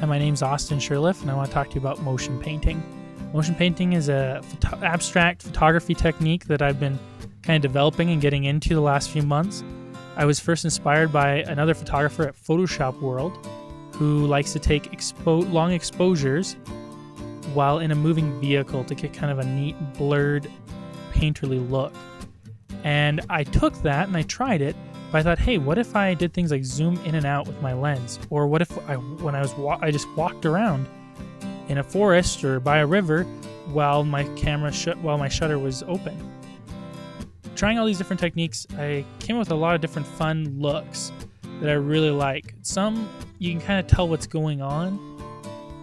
and my name's Austin Shurtliff, and I want to talk to you about motion painting. Motion painting is a photo- abstract photography technique that I've been kind of developing and getting into the last few months. I was first inspired by another photographer at Photoshop World who likes to take expo- long exposures while in a moving vehicle to get kind of a neat, blurred, painterly look. And I took that and I tried it, but I thought, hey, what if I did things like zoom in and out with my lens? Or what if I, when I was, wa- I just walked around in a forest or by a river while my camera shut, while my shutter was open. Trying all these different techniques, I came up with a lot of different fun looks that I really like. Some you can kind of tell what's going on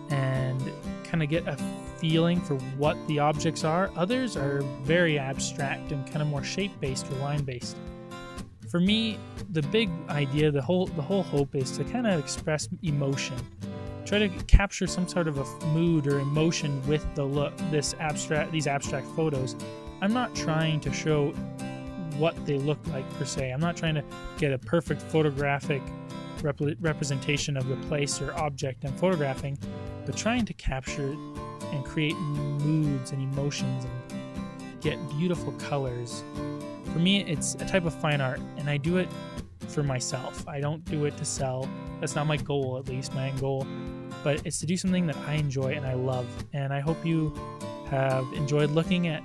and kind of get a feeling for what the objects are. Others are very abstract and kind of more shape-based or line-based. For me, the big idea, the whole the whole hope is to kind of express emotion. Try to capture some sort of a mood or emotion with the look this abstract these abstract photos. I'm not trying to show what they look like per se. I'm not trying to get a perfect photographic rep- representation of the place or object I'm photographing, but trying to capture and create moods and emotions and get beautiful colors. For me, it's a type of fine art, and I do it for myself. I don't do it to sell. That's not my goal, at least, my end goal. But it's to do something that I enjoy and I love. And I hope you have enjoyed looking at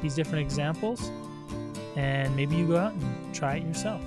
these different examples and maybe you go out and try it yourself.